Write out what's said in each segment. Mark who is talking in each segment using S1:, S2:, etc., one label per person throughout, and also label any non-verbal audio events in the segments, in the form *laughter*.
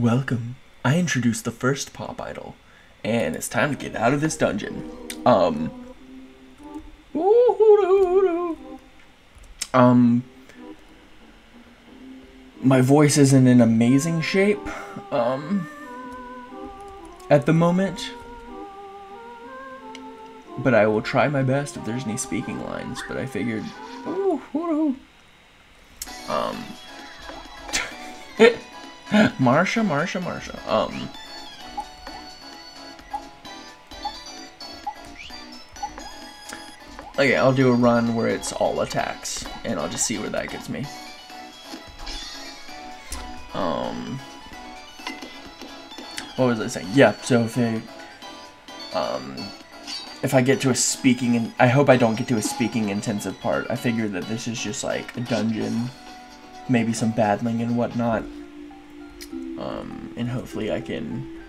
S1: Welcome. I introduced the first pop idol, and it's time to get out of this dungeon. Um. Um. My voice isn't in amazing shape, um, at the moment. But I will try my best if there's any speaking lines. But I figured, um, *laughs* *laughs* Marsha, Marsha, Marsha. Um. Okay, I'll do a run where it's all attacks, and I'll just see where that gets me. Um. What was I saying? Yeah, so if it, um, if I get to a speaking, and I hope I don't get to a speaking intensive part. I figure that this is just like a dungeon, maybe some battling and whatnot. Um, and hopefully I can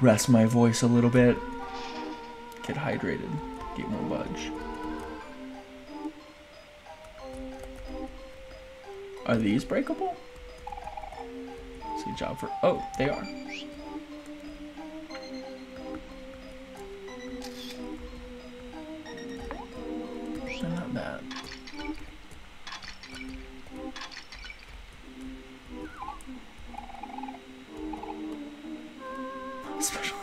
S1: rest my voice a little bit, get hydrated, get more budge. Are these breakable? See job for. Oh, they are. Special.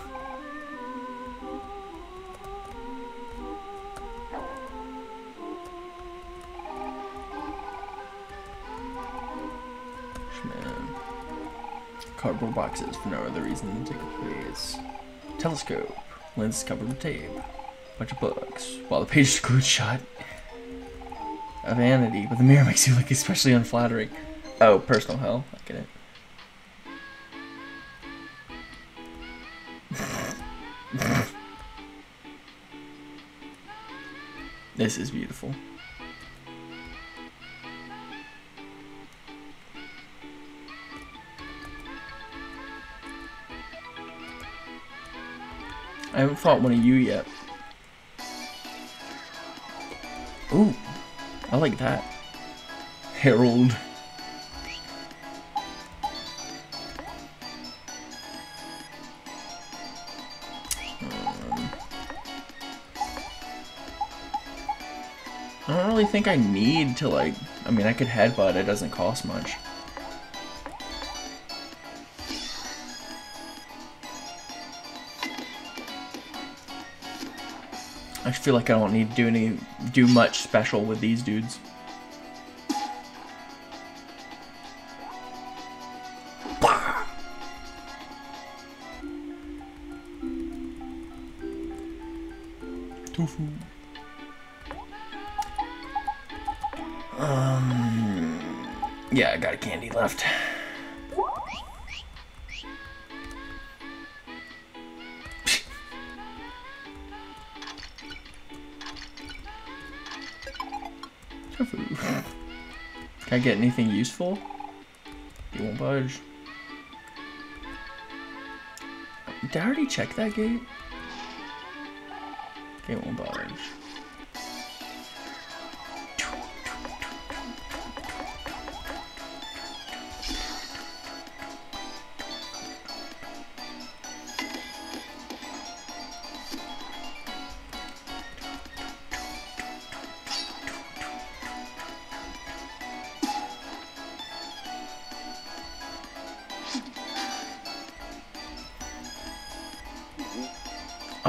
S1: Man. Cardboard boxes for no other reason than to take a place. Telescope. Lens covered with tape. Bunch of books. While the page is glued shut. A vanity, but the mirror makes you look especially unflattering. Oh, personal hell. I get it. *laughs* this is beautiful. I haven't fought one of you yet. Ooh, I like that. Harold. Think I need to like, I mean I could headbutt, it doesn't cost much. I feel like I don't need to do any do much special with these dudes. Tofu. Um, yeah, I got a candy left. *laughs* Can I get anything useful? You won't budge. Did I already check that gate? Gate won't budge.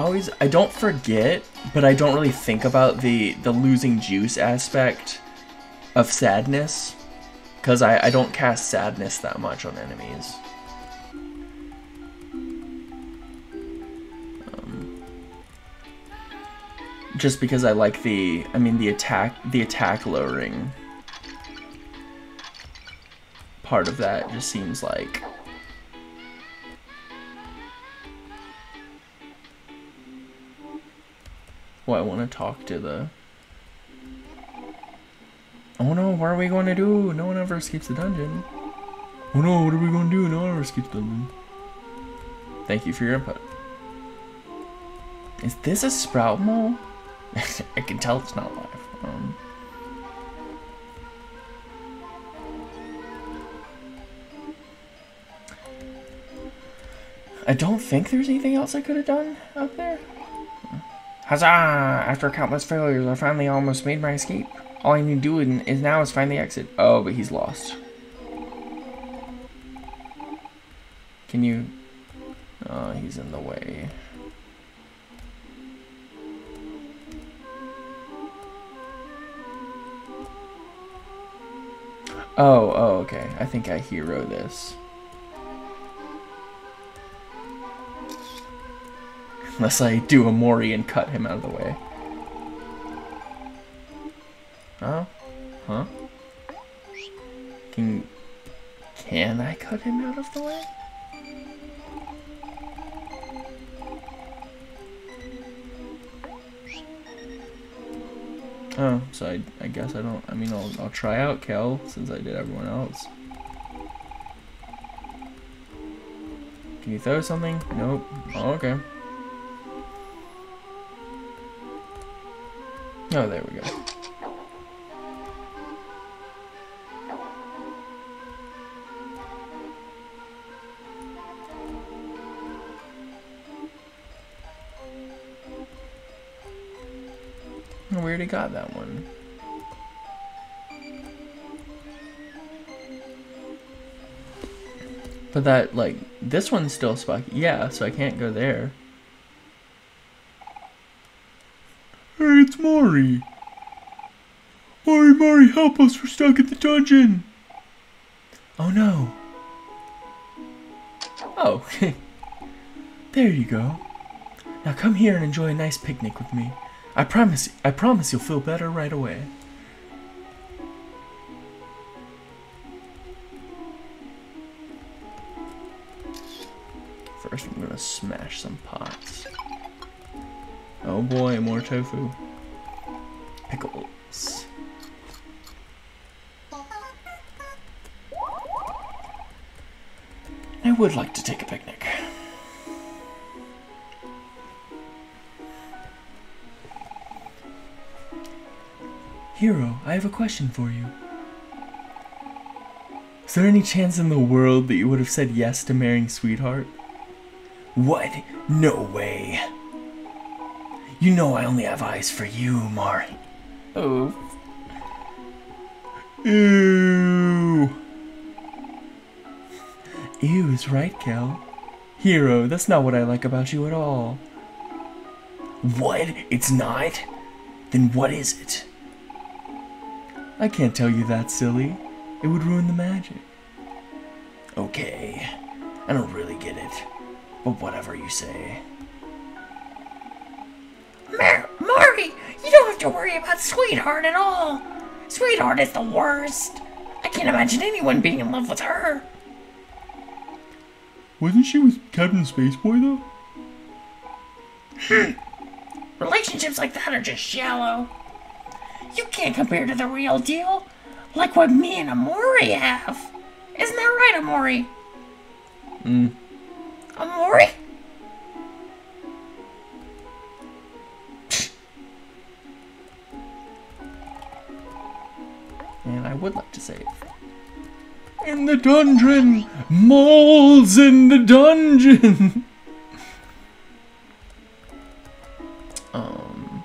S1: Always I don't forget, but I don't really think about the the losing juice aspect of sadness because I, I don't cast sadness that much on enemies. Um, just because I like the I mean the attack the attack lowering part of that just seems like Well, I want to talk to the... Oh no, what are we going to do? No one ever escapes the dungeon. Oh no, what are we going to do? No one ever escapes the dungeon. Thank you for your input. Is this a sprout mole? *laughs* I can tell it's not live. Um, I don't think there's anything else I could have done up there. Huzzah! After countless failures, I finally almost made my escape. All I need to do is now is find the exit. Oh, but he's lost. Can you... Oh, he's in the way. Oh, oh, okay. I think I hero this. Unless I do a Mori and cut him out of the way. Huh? Huh? Can... Can I cut him out of the way? Oh, so I, I guess I don't, I mean, I'll, I'll try out Kel, since I did everyone else. Can you throw something? Nope. Oh, okay. Oh, there we go. We already got that one. But that, like, this one's still stuck. Yeah, so I can't go there. Hey, it's Mori. Mori, Mori, help us. We're stuck in the dungeon. Oh, no. Oh. *laughs* there you go. Now come here and enjoy a nice picnic with me. I promise, I promise you'll feel better right away. First, I'm gonna smash some pots. Oh boy, more tofu. Pickles. I would like to take a picnic. Hero, I have a question for you. Is there any chance in the world that you would have said yes to marrying Sweetheart? What? No way. You know I only have eyes for you, Mari. Oh. Ew. Ew is right, Kel. Hero, that's not what I like about you at all. What? It's not? Then what is it? I can't tell you that, silly. It would ruin the magic. Okay. I don't really get it. But whatever you say.
S2: To worry about Sweetheart at all. Sweetheart is the worst. I can't imagine anyone being in love with her.
S1: Wasn't she with Captain Spaceboy, though?
S2: Hmm. Relationships like that are just shallow. You can't compare to the real deal. Like what me and Omori have. Isn't that right, Omori?
S1: Hmm.
S2: Omori?
S1: Would like to it. In the dungeon! Moles in the dungeon! *laughs* um,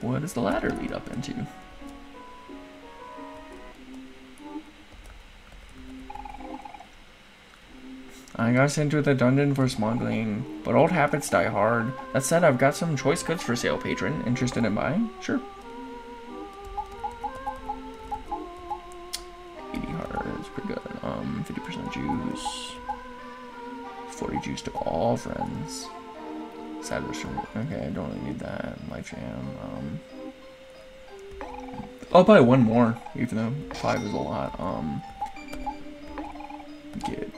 S1: what does the ladder lead up into? I got sent to the dungeon for smuggling, but old habits die hard. That said, I've got some choice goods for sale, patron. Interested in buying? Sure. To all friends. Sad. Okay, I don't really need that. Life jam. Um, I'll buy one more, even though five is a lot. Um, get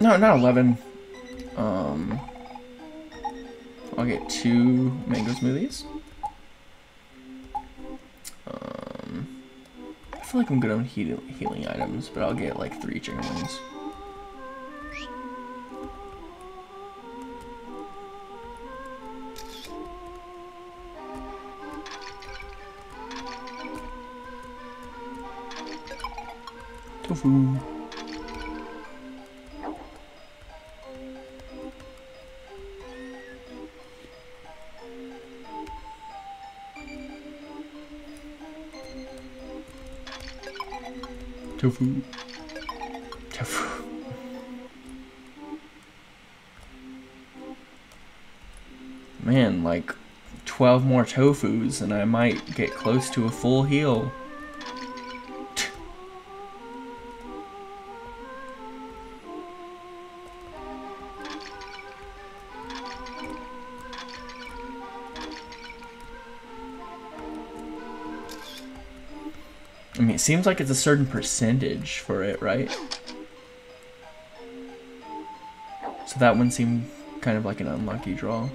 S1: no, not 11. Um, I'll get two mango smoothies. Um, I feel like I'm good on healing items, but I'll get like three chicken wings. Tofu. Tofu. Tofu. Man, like 12 more tofus and I might get close to a full heal. Seems like it's a certain percentage for it, right? So that one seemed kind of like an unlucky draw.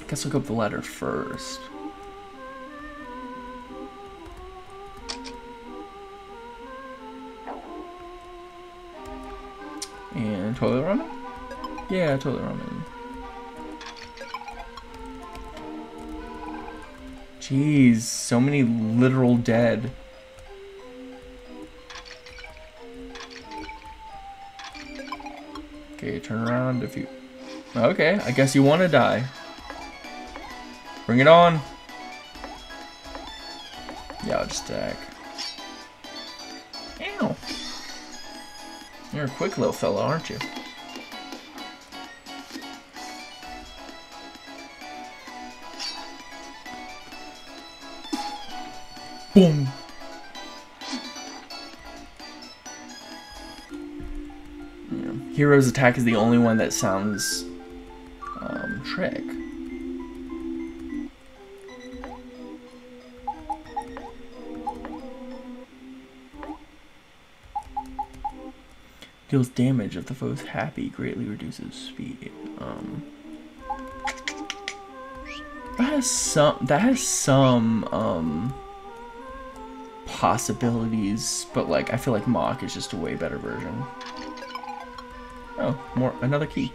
S1: I Guess I'll go up the letter first. Toilet ramen? Yeah, toilet ramen. Jeez, so many literal dead. Okay, turn around if you... Okay, I guess you want to die. Bring it on. Yeah, I'll just attack. You're a quick little fella, aren't you? Boom. Yeah. Hero's attack is the only one that sounds um, trick. Deals damage if the foe is happy, greatly reduces speed. Um, that has some. That has some um, possibilities, but like I feel like Mach is just a way better version. Oh, more another key.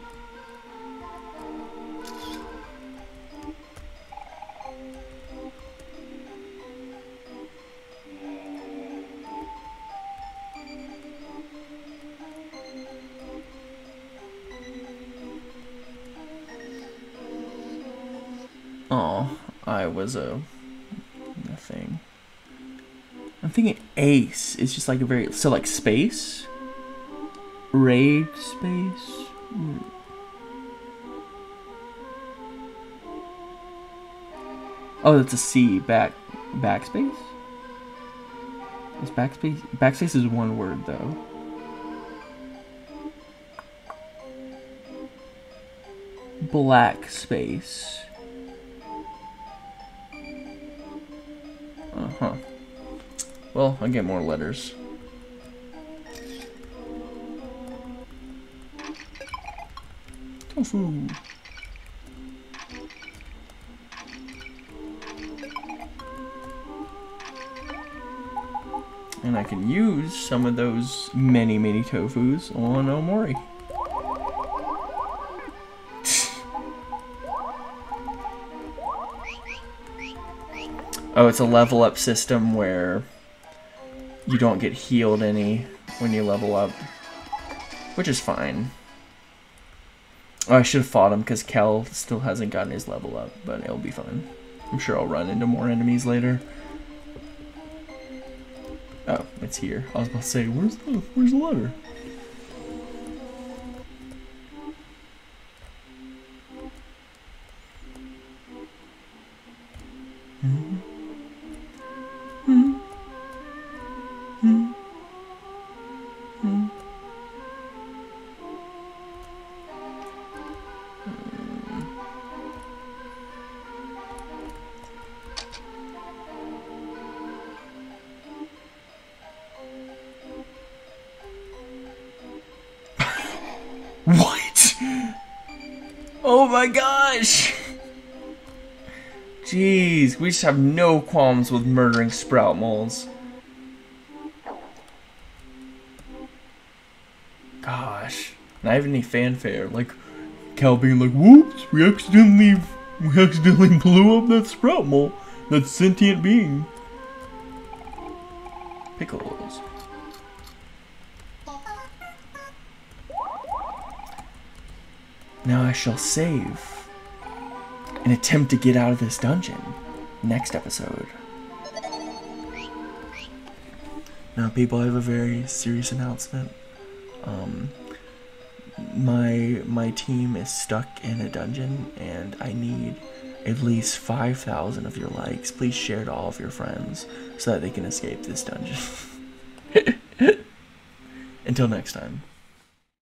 S1: Oh, I was a, a thing. I'm thinking ace is just like a very so like space, raid space. Oh, that's a C. Back backspace. Is backspace backspace is one word though. Black space. Huh. Well, I get more letters. Tofu. And I can use some of those many, many tofus on Omori. Oh, it's a level up system where you don't get healed any when you level up, which is fine. Oh, I should have fought him because Kel still hasn't gotten his level up, but it'll be fine. I'm sure I'll run into more enemies later. Oh, it's here. I was about to say, where's the where's the letter? Oh my gosh! Jeez, we just have no qualms with murdering sprout moles. Gosh, not even any fanfare. Like, Kel being like, "Whoops, we accidentally, we accidentally *laughs* blew up that sprout mole, that sentient being." Pickles. Now I shall save and attempt to get out of this dungeon next episode. Now, people, I have a very serious announcement. Um, my my team is stuck in a dungeon, and I need at least five thousand of your likes. Please share to all of your friends so that they can escape this dungeon. *laughs* Until next time.